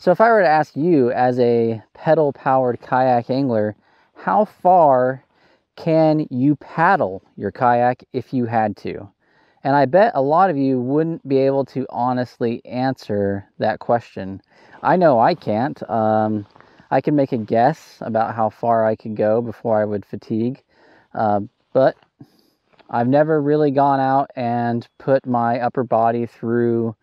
So if I were to ask you as a pedal powered kayak angler, how far can you paddle your kayak if you had to? And I bet a lot of you wouldn't be able to honestly answer that question. I know I can't. Um, I can make a guess about how far I could go before I would fatigue, uh, but I've never really gone out and put my upper body through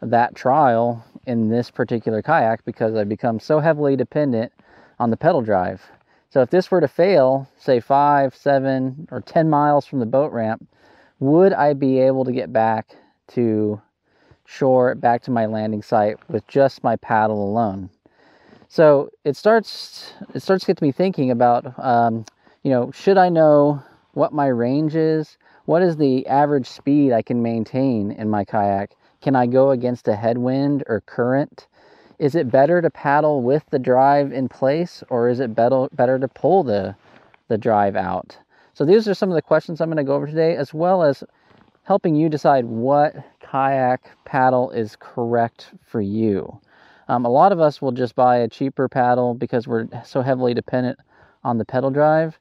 that trial in this particular kayak because I've become so heavily dependent on the pedal drive. So if this were to fail, say five, seven, or 10 miles from the boat ramp, would I be able to get back to shore, back to my landing site with just my paddle alone? So it starts, it starts to get me thinking about, um, you know, should I know what my range is? What is the average speed I can maintain in my kayak? Can I go against a headwind or current? Is it better to paddle with the drive in place or is it better, better to pull the, the drive out? So these are some of the questions I'm going to go over today, as well as helping you decide what kayak paddle is correct for you. Um, a lot of us will just buy a cheaper paddle because we're so heavily dependent on the pedal drive,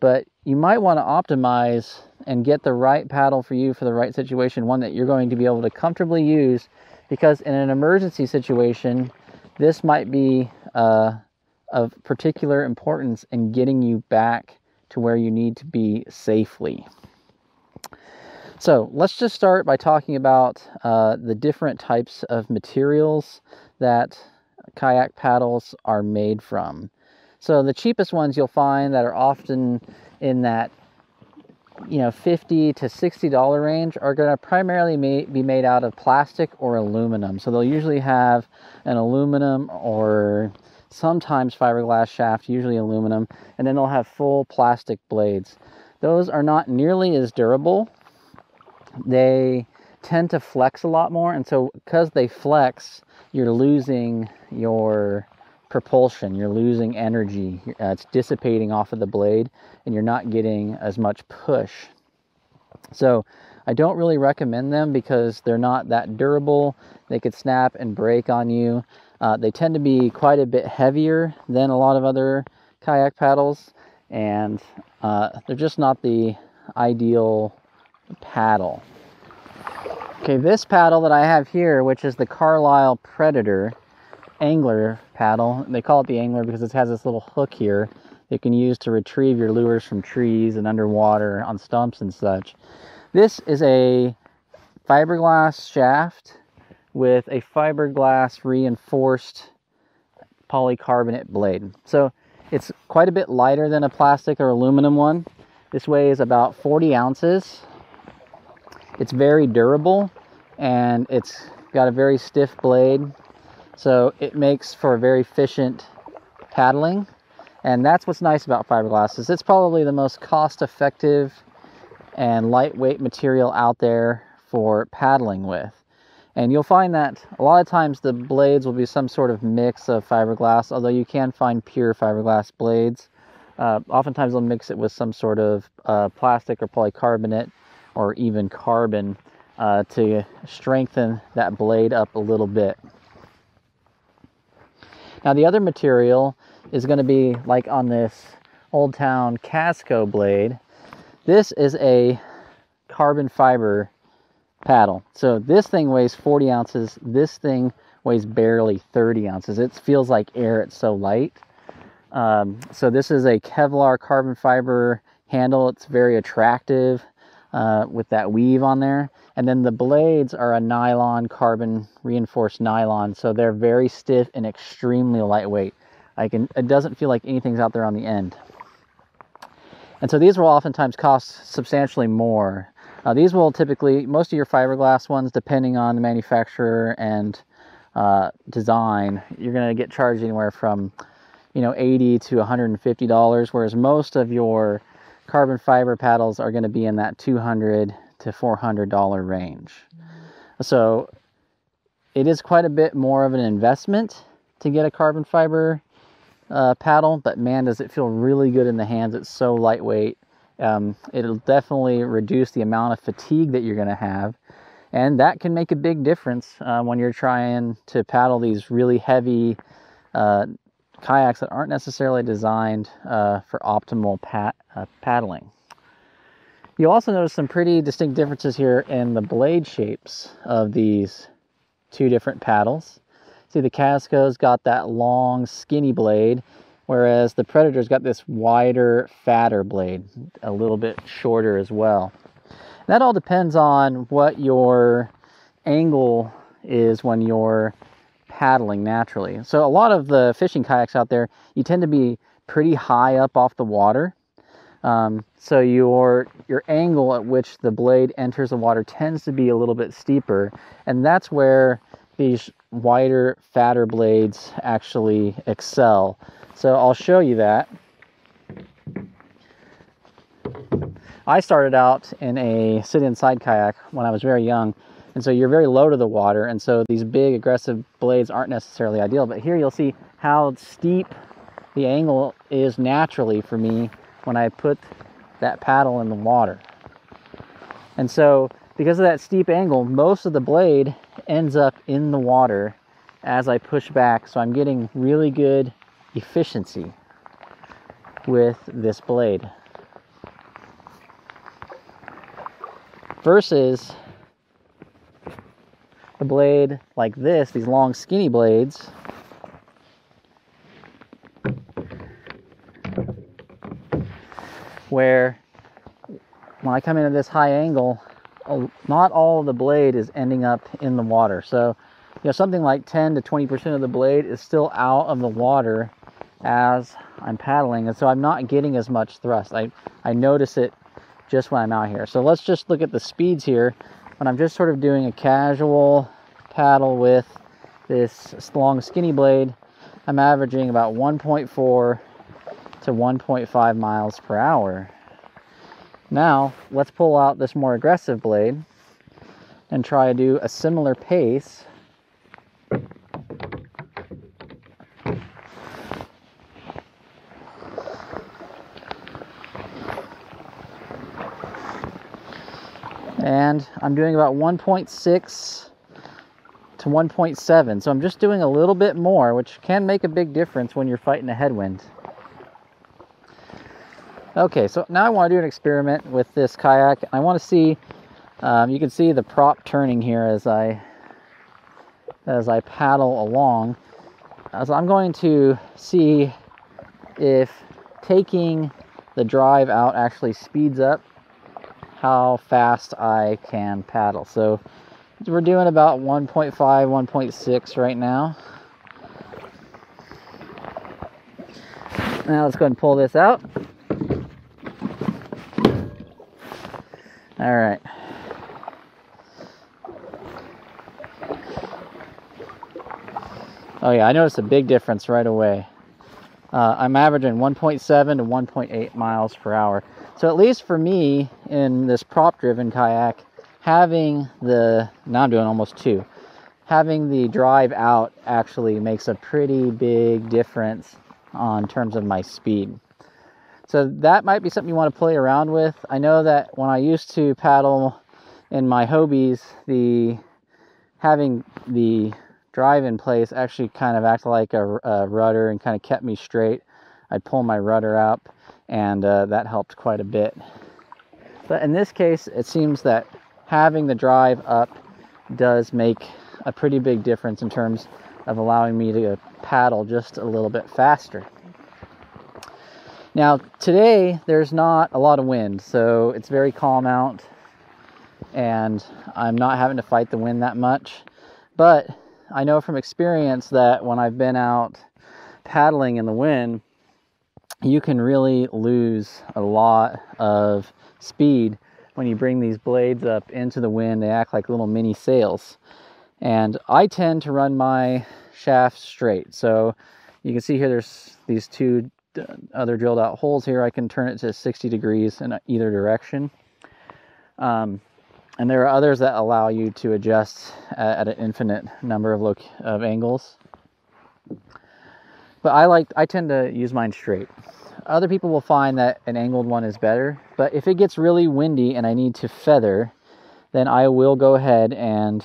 but you might want to optimize and get the right paddle for you for the right situation, one that you're going to be able to comfortably use because in an emergency situation, this might be uh, of particular importance in getting you back to where you need to be safely. So let's just start by talking about uh, the different types of materials that kayak paddles are made from. So the cheapest ones you'll find that are often in that you know 50 to 60 dollar range are going to primarily be made out of plastic or aluminum. So they'll usually have an aluminum or sometimes fiberglass shaft usually aluminum and then they'll have full plastic blades. Those are not nearly as durable. They tend to flex a lot more and so because they flex you're losing your propulsion, you're losing energy, uh, it's dissipating off of the blade, and you're not getting as much push. So, I don't really recommend them because they're not that durable. They could snap and break on you. Uh, they tend to be quite a bit heavier than a lot of other kayak paddles, and uh, they're just not the ideal paddle. Okay, this paddle that I have here, which is the Carlisle Predator, angler paddle. They call it the angler because it has this little hook here that you can use to retrieve your lures from trees and underwater on stumps and such. This is a fiberglass shaft with a fiberglass reinforced polycarbonate blade. So it's quite a bit lighter than a plastic or aluminum one. This weighs about 40 ounces. It's very durable and it's got a very stiff blade so it makes for a very efficient paddling. And that's what's nice about fiberglass is it's probably the most cost effective and lightweight material out there for paddling with. And you'll find that a lot of times the blades will be some sort of mix of fiberglass, although you can find pure fiberglass blades. Uh, oftentimes they'll mix it with some sort of uh, plastic or polycarbonate or even carbon uh, to strengthen that blade up a little bit. Now the other material is going to be like on this Old Town Casco blade. This is a carbon fiber paddle. So this thing weighs 40 ounces. This thing weighs barely 30 ounces. It feels like air. It's so light. Um, so this is a Kevlar carbon fiber handle. It's very attractive uh, with that weave on there. And then the blades are a nylon carbon reinforced nylon, so they're very stiff and extremely lightweight. I can it doesn't feel like anything's out there on the end. And so these will oftentimes cost substantially more. Uh, these will typically, most of your fiberglass ones, depending on the manufacturer and uh, design, you're going to get charged anywhere from, you know, 80 to 150 dollars, whereas most of your carbon fiber paddles are going to be in that 200 to $400 range. So it is quite a bit more of an investment to get a carbon fiber uh, paddle, but man, does it feel really good in the hands. It's so lightweight. Um, it'll definitely reduce the amount of fatigue that you're going to have. And that can make a big difference uh, when you're trying to paddle these really heavy uh, kayaks that aren't necessarily designed uh, for optimal pat- uh, paddling. You also notice some pretty distinct differences here in the blade shapes of these two different paddles. See, the Casco's got that long, skinny blade, whereas the Predator's got this wider, fatter blade, a little bit shorter as well. That all depends on what your angle is when you're paddling naturally. So a lot of the fishing kayaks out there, you tend to be pretty high up off the water. Um, so your your angle at which the blade enters the water tends to be a little bit steeper, and that's where these wider, fatter blades actually excel. So I'll show you that. I started out in a sit-in side kayak when I was very young, and so you're very low to the water, and so these big aggressive blades aren't necessarily ideal. But here you'll see how steep the angle is naturally for me when I put that paddle in the water. And so because of that steep angle, most of the blade ends up in the water as I push back. So I'm getting really good efficiency with this blade. Versus the blade like this, these long skinny blades, where when I come into this high angle, not all of the blade is ending up in the water. So, you know, something like 10 to 20% of the blade is still out of the water as I'm paddling. And so I'm not getting as much thrust. I, I notice it just when I'm out here. So let's just look at the speeds here. When I'm just sort of doing a casual paddle with this long skinny blade, I'm averaging about 1.4 to 1.5 miles per hour. Now, let's pull out this more aggressive blade and try to do a similar pace. And I'm doing about 1.6 to 1.7. So I'm just doing a little bit more, which can make a big difference when you're fighting a headwind. Okay, so now I want to do an experiment with this kayak. I want to see, um, you can see the prop turning here as I as I paddle along. Uh, so I'm going to see if taking the drive out actually speeds up how fast I can paddle. So we're doing about 1.5, 1.6 right now. Now let's go and pull this out. All right. Oh yeah, I noticed a big difference right away. Uh, I'm averaging 1.7 to 1.8 miles per hour. So at least for me in this prop-driven kayak, having the now I'm doing almost two. Having the drive out actually makes a pretty big difference on terms of my speed. So that might be something you want to play around with. I know that when I used to paddle in my Hobies, the having the drive in place actually kind of acted like a, a rudder and kind of kept me straight. I'd pull my rudder up, and uh, that helped quite a bit. But in this case, it seems that having the drive up does make a pretty big difference in terms of allowing me to paddle just a little bit faster. Now, today there's not a lot of wind, so it's very calm out, and I'm not having to fight the wind that much. But I know from experience that when I've been out paddling in the wind, you can really lose a lot of speed when you bring these blades up into the wind. They act like little mini sails. And I tend to run my shaft straight. So you can see here there's these two other drilled out holes here, I can turn it to 60 degrees in either direction. Um, and there are others that allow you to adjust at, at an infinite number of, of angles. But I like I tend to use mine straight. Other people will find that an angled one is better, but if it gets really windy and I need to feather, then I will go ahead and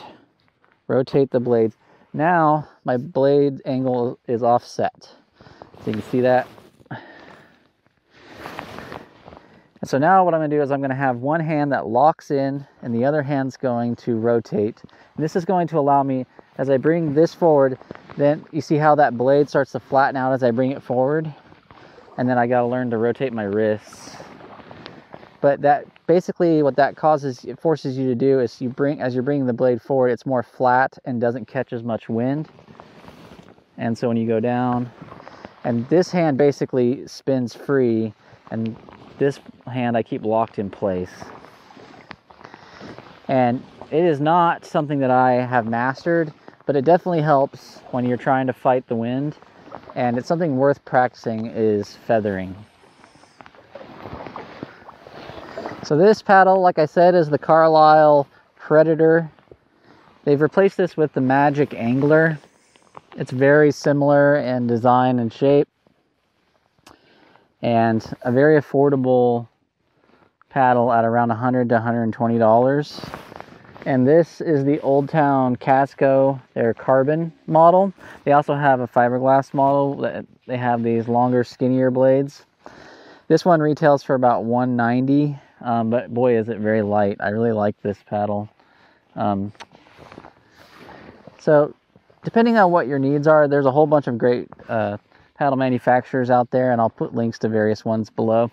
rotate the blades. Now my blade angle is offset. So you can see that. And so now what I'm gonna do is I'm gonna have one hand that locks in and the other hand's going to rotate. And this is going to allow me, as I bring this forward, then you see how that blade starts to flatten out as I bring it forward? And then I gotta learn to rotate my wrists. But that basically what that causes, it forces you to do is you bring, as you're bringing the blade forward, it's more flat and doesn't catch as much wind. And so when you go down, and this hand basically spins free and this hand I keep locked in place. And it is not something that I have mastered, but it definitely helps when you're trying to fight the wind. And it's something worth practicing is feathering. So this paddle, like I said, is the Carlisle Predator. They've replaced this with the Magic Angler. It's very similar in design and shape and a very affordable paddle at around 100 to 120 dollars and this is the Old Town Casco their carbon model. They also have a fiberglass model that they have these longer skinnier blades. This one retails for about 190 um, but boy is it very light. I really like this paddle. Um, so depending on what your needs are there's a whole bunch of great uh, paddle manufacturers out there, and I'll put links to various ones below.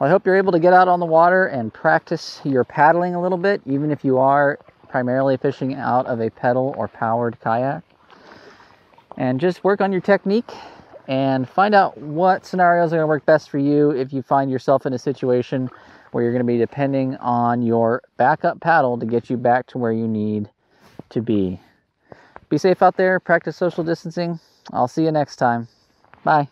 Well, I hope you're able to get out on the water and practice your paddling a little bit, even if you are primarily fishing out of a pedal or powered kayak. And just work on your technique and find out what scenarios are going to work best for you if you find yourself in a situation where you're going to be depending on your backup paddle to get you back to where you need to be. Be safe out there, practice social distancing, I'll see you next time. Bye.